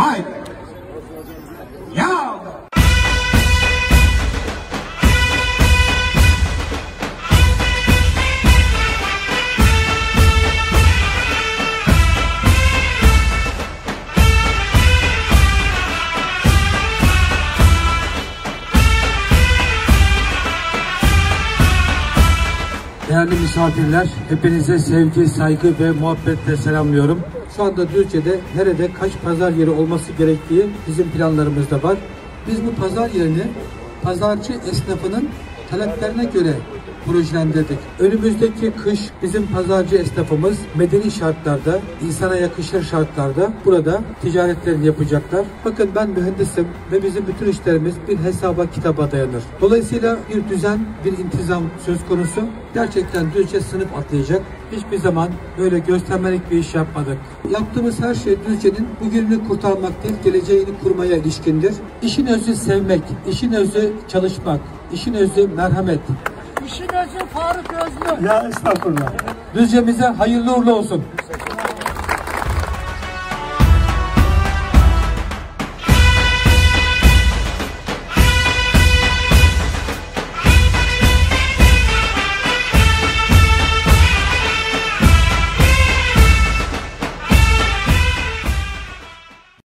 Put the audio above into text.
Haydi. Ya. Değerli misafirler, hepinize sevgi, saygı ve muhabbetle selamlıyorum. Şu anda Düzce'de nerede kaç pazar yeri olması gerektiği bizim planlarımızda var. Biz bu pazar yerini pazarcı esnafının taleplerine göre projelendirdik. Önümüzdeki kış bizim pazarcı esnafımız medeni şartlarda, insana yakışır şartlarda burada ticaretlerini yapacaklar. Bakın ben mühendisim ve bizim bütün işlerimiz bir hesaba kitaba dayanır. Dolayısıyla bir düzen, bir intizam söz konusu. Gerçekten Düzce sınıf atlayacak. Hiçbir zaman böyle göstermelik bir iş yapmadık. Yaptığımız her şey Düzce'nin bugününü kurtarmak değil, geleceğini kurmaya ilişkindir. İşin özü sevmek, işin özü çalışmak, işin özü merhamet. Faruk Özlü. Ya estağfurullah. Düzce'mize hayırlı uğurlu olsun.